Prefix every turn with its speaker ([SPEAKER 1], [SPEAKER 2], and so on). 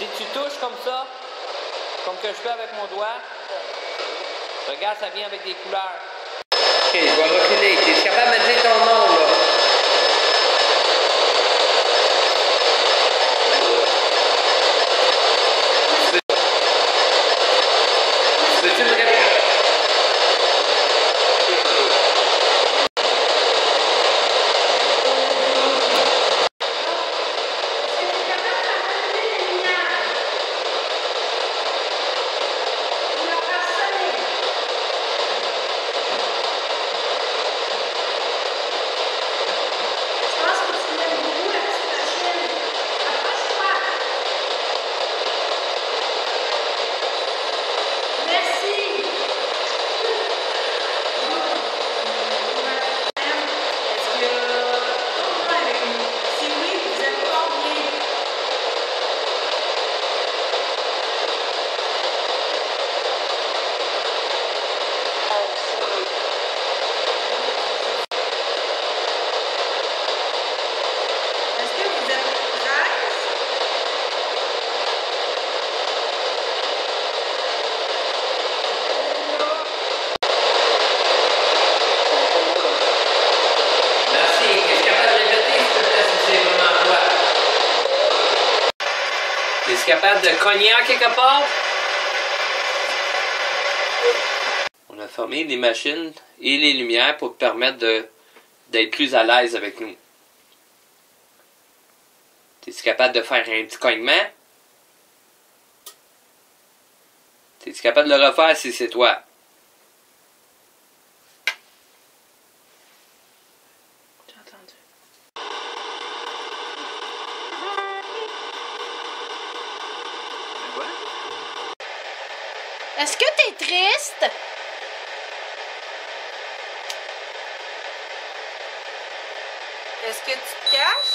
[SPEAKER 1] Si tu touches comme ça, comme que je fais avec mon doigt, regarde, ça vient avec des couleurs. Ok, je vais reculer. Tu es capable de me dire ton nom, là? Peux-tu me répéter?
[SPEAKER 2] Est-ce que vous êtes prêts?
[SPEAKER 1] Merci. Es-tu capable de répéter, s'il te plaît, si c'est vraiment toi? Es-tu capable de cogner en quelque part? On a fermé les machines et les lumières pour permettre d'être plus à l'aise avec nous. Es-tu capable de faire un petit cognement? Es-tu capable de le refaire si c'est toi?
[SPEAKER 2] Est-ce que t'es triste? Est-ce que tu te caches?